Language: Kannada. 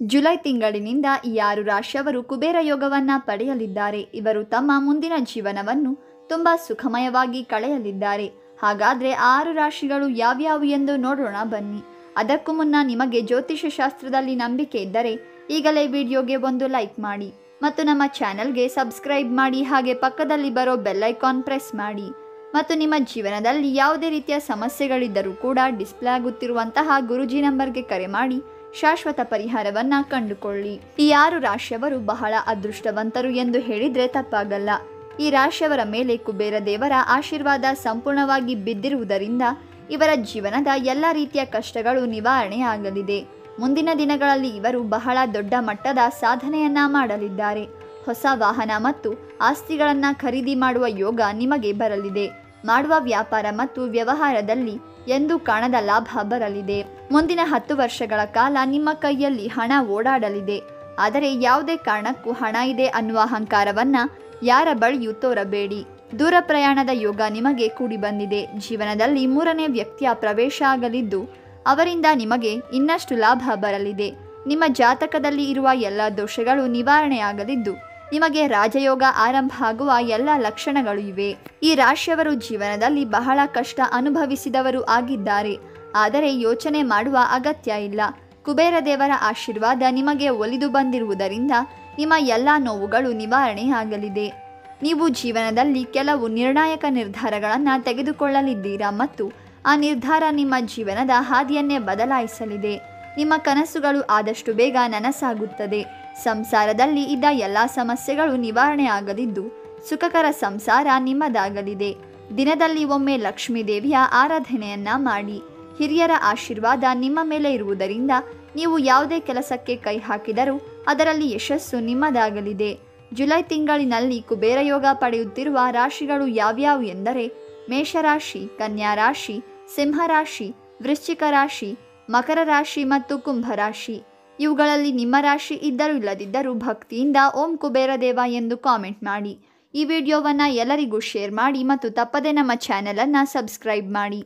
ಜುಲೈ ತಿಂಗಳಿನಿಂದ ಈ ಆರು ರಾಶಿಯವರು ಕುಬೇರ ಯೋಗವನ್ನು ಪಡೆಯಲಿದ್ದಾರೆ. ಇವರು ತಮ್ಮ ಮುಂದಿನ ಜೀವನವನ್ನು ತುಂಬಾ ಸುಖಮಯವಾಗಿ ಕಳೆಯಲಿದ್ದಾರೆ. ಹಾಗಾದ್ರೆ ಆರು ರಾಶಿಗಳು ಯಾವ್ಯಾವು ಎಂದು ನೋಡೋಣ ಬನ್ನಿ. ಅದಕ್ಕೂ ಮುನ್ನ ನಿಮಗೆ ಜ್ಯೋತಿಷ್ಯ ಶಾಸ್ತ್ರದಲ್ಲಿ ನಂಬಿಕೆ ಇದ್ದರೆ ಈಗಲೇ ವಿಡಿಯೋಗೆ ಒಂದು ಲೈಕ್ ಮಾಡಿ ಮತ್ತು ನಮ್ಮ ಚಾನೆಲ್ಗೆ ಸಬ್ಸ್ಕ್ರೈಬ್ ಮಾಡಿ ಹಾಗೆ ಪಕ್ಕದಲ್ಲಿ ಬರೋ ಬೆಲ್ಲೈಕಾನ್ ಪ್ರೆಸ್ ಮಾಡಿ ಮತ್ತು ನಿಮ್ಮ ಜೀವನದಲ್ಲಿ ಯಾವುದೇ ರೀತಿಯ ಸಮಸ್ಯೆಗಳಿದ್ದರೂ ಕೂಡ ಡಿಸ್ಪ್ಲೇ ಆಗುತ್ತಿರುವಂತಹ ಗುರುಜಿ ನಂಬರ್ಗೆ ಕರೆ ಮಾಡಿ ಶಾಶ್ವತ ಪರಿಹಾರವನ್ನ ಕಂಡುಕೊಳ್ಳಿ. ಈ ಆರು ರಾಶಿಯವರು ಬಹಳ ಅದೃಷ್ಟವಂತರು ಎಂದು ಹೇಳಿದ್ರೆ ತಪ್ಪಾಗಲ್ಲ. ಈ ರಾಶಿಯವರ ಮೇಲೆ ಕುಬೇರ ದೇವರ ಆಶೀರ್ವಾದ ಸಂಪೂರ್ಣವಾಗಿ ಬಿದ್ದಿರುವುದರಿಂದ ಇವರ ಜೀವನದ ಎಲ್ಲ ರೀತಿಯ ಕಷ್ಟಗಳು ನಿವಾರಣೆ ಆಗಲಿದೆ. ಮುಂದಿನ ದಿನಗಳಲ್ಲಿ ಇವರು ಬಹಳ ದೊಡ್ಡ ಮಟ್ಟದ ಸಾಧನೆಯನ್ನ ಮಾಡಲಿದ್ದಾರೆ. ಹೊಸ ವಾಹನ ಮತ್ತು ಆಸ್ತಿಗಳನ್ನ ಖರೀದಿ ಮಾಡುವ ಯೋಗ ನಿಮಗೆ ಬರಲಿದೆ. ಮಾಡುವ ವ್ಯಾಪಾರ ಮತ್ತು ವ್ಯವಹಾರದಲ್ಲಿ ಎಂದು ಕಾಣದ ಲಾಭ ಬರಲಿದೆ. ಮುಂದಿನ ಹತ್ತು ವರ್ಷಗಳ ಕಾಲ ನಿಮ್ಮ ಕೈಯಲ್ಲಿ ಹಣ ಓಡಾಡಲಿದೆ. ಆದರೆ ಯಾವುದೇ ಕಾರಣಕ್ಕೂ ಹಣ ಇದೆ ಅನ್ನುವ ಅಹಂಕಾರವನ್ನ ಯಾರ ಬಳಿಯೂ ತೋರಬೇಡಿ. ದೂರ ಪ್ರಯಾಣದ ಯೋಗ ನಿಮಗೆ ಕೂಡಿ ಬಂದಿದೆ. ಜೀವನದಲ್ಲಿ ಮೂರನೇ ವ್ಯಕ್ತಿಯ ಪ್ರವೇಶ ಆಗಲಿದ್ದು, ಅವರಿಂದ ನಿಮಗೆ ಇನ್ನಷ್ಟು ಲಾಭ ಬರಲಿದೆ. ನಿಮ್ಮ ಜಾತಕದಲ್ಲಿ ಇರುವ ಎಲ್ಲ ದೋಷಗಳು ನಿವಾರಣೆಯಾಗಲಿದ್ದು ನಿಮಗೆ ರಾಜಯೋಗ ಆರಂಭ ಆಗುವ ಎಲ್ಲ ಲಕ್ಷಣಗಳು ಇವೆ. ಈ ರಾಶಿಯವರು ಜೀವನದಲ್ಲಿ ಬಹಳ ಕಷ್ಟ ಅನುಭವಿಸಿದವರು ಆಗಿದ್ದಾರೆ. ಆದರೆ ಯೋಚನೆ ಮಾಡುವ ಅಗತ್ಯ ಇಲ್ಲ. ಕುಬೇರ ದೇವರ ಆಶೀರ್ವಾದ ನಿಮಗೆ ಒಲಿದು ಬಂದಿರುವುದರಿಂದ ನಿಮ್ಮ ಎಲ್ಲ ನೋವುಗಳು ನಿವಾರಣೆ ಆಗಲಿದೆ. ನೀವು ಜೀವನದಲ್ಲಿ ಕೆಲವು ನಿರ್ಣಾಯಕ ನಿರ್ಧಾರಗಳನ್ನು ತೆಗೆದುಕೊಳ್ಳಲಿದ್ದೀರಾ ಮತ್ತು ಆ ನಿರ್ಧಾರ ನಿಮ್ಮ ಜೀವನದ ಹಾದಿಯನ್ನೇ ಬದಲಾಯಿಸಲಿದೆ. ನಿಮ್ಮ ಕನಸುಗಳು ಆದಷ್ಟು ಬೇಗ ನನಸಾಗುತ್ತದೆ. ಸಂಸಾರದಲ್ಲಿ ಇದ್ದ ಎಲ್ಲ ಸಮಸ್ಯೆಗಳು ನಿವಾರಣೆ ಆಗಲಿದ್ದು ಸುಖಕರ ಸಂಸಾರ ನಿಮ್ಮದಾಗಲಿದೆ. ದಿನದಲ್ಲಿ ಒಮ್ಮೆ ಲಕ್ಷ್ಮೀ ದೇವಿಯ ಆರಾಧನೆಯನ್ನ ಮಾಡಿ. ಹಿರಿಯರ ಆಶೀರ್ವಾದ ನಿಮ್ಮ ಮೇಲೆ ಇರುವುದರಿಂದ ನೀವು ಯಾವುದೇ ಕೆಲಸಕ್ಕೆ ಕೈ ಹಾಕಿದರೂ ಅದರಲ್ಲಿ ಯಶಸ್ಸು ನಿಮ್ಮದಾಗಲಿದೆ. ಜುಲೈ ತಿಂಗಳಿನಲ್ಲಿ ಕುಬೇರ ಯೋಗ ಪಡೆಯುತ್ತಿರುವ ರಾಶಿಗಳು ಯಾವ್ಯಾವು ಎಂದರೆ ಮೇಷರಾಶಿ ಕನ್ಯಾ ರಾಶಿ ಸಿಂಹರಾಶಿ ವೃಶ್ಚಿಕ ರಾಶಿ ಮಕರ ರಾಶಿ ಮತ್ತು ಕುಂಭರಾಶಿ. ಇವುಗಳಲ್ಲಿ ನಿಮ್ಮ ರಾಶಿ ಇದ್ದರೂ ಇಲ್ಲದಿದ್ದರೂ ಭಕ್ತಿಯಿಂದ ಓಂ ಕುಬೇರ ದೇವ ಎಂದು ಕಾಮೆಂಟ್ ಮಾಡಿ. ಈ ವಿಡಿಯೋವನ್ನು ಎಲ್ಲರಿಗೂ ಶೇರ್ ಮಾಡಿ ಮತ್ತು ತಪ್ಪದೆ ನಮ್ಮ ಚಾನೆಲನ್ನು ಸಬ್ಸ್ಕ್ರೈಬ್ ಮಾಡಿ.